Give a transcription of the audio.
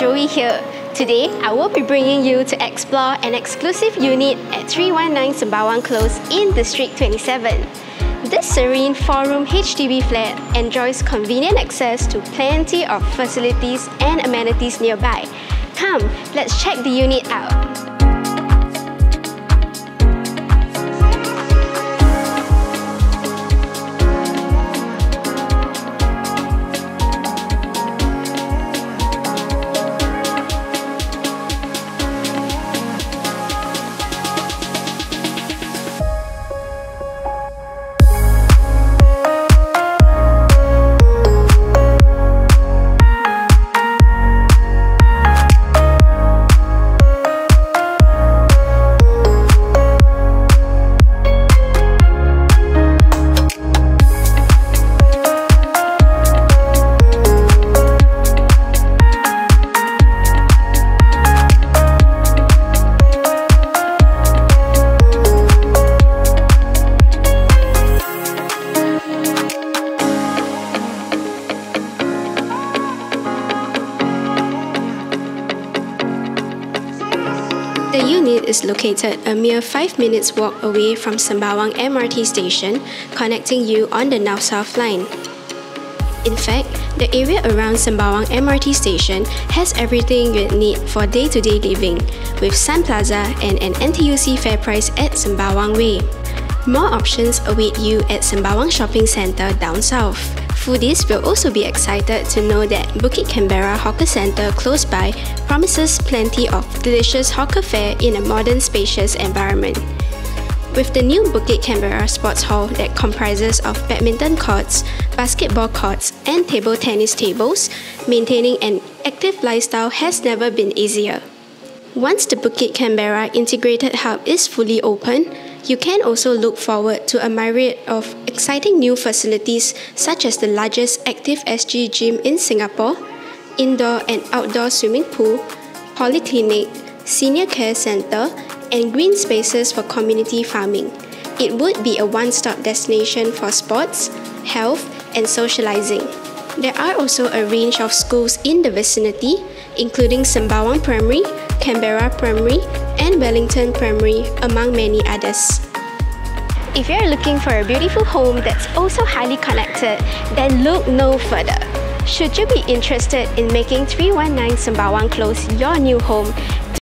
here. Today, I will be bringing you to explore an exclusive unit at 319 Sembawang Close in District 27. This serene four-room HDB flat enjoys convenient access to plenty of facilities and amenities nearby. Come, let's check the unit out. The unit is located a mere 5 minutes walk away from Sembawang MRT station, connecting you on the North South line. In fact, the area around Sembawang MRT station has everything you need for day-to-day living, with Sun Plaza and an NTUC FairPrice at Sembawang Way. More options await you at Sembawang Shopping Centre down south. Foodies will also be excited to know that Bukit Canberra Hawker Centre close by promises plenty of delicious hawker fare in a modern spacious environment. With the new Bukit Canberra Sports Hall that comprises of badminton courts, basketball courts, and table tennis tables, maintaining an active lifestyle has never been easier. Once the Bukit Canberra Integrated Hub is fully open, you can also look forward to a myriad of exciting new facilities such as the largest active SG gym in Singapore, indoor and outdoor swimming pool, polyclinic, senior care center, and green spaces for community farming. It would be a one-stop destination for sports, health, and socializing. There are also a range of schools in the vicinity, including Sembawang Primary, Canberra Primary, and Wellington Primary, among many others. If you're looking for a beautiful home that's also highly connected, then look no further. Should you be interested in making 319 Sembawang Close your new home,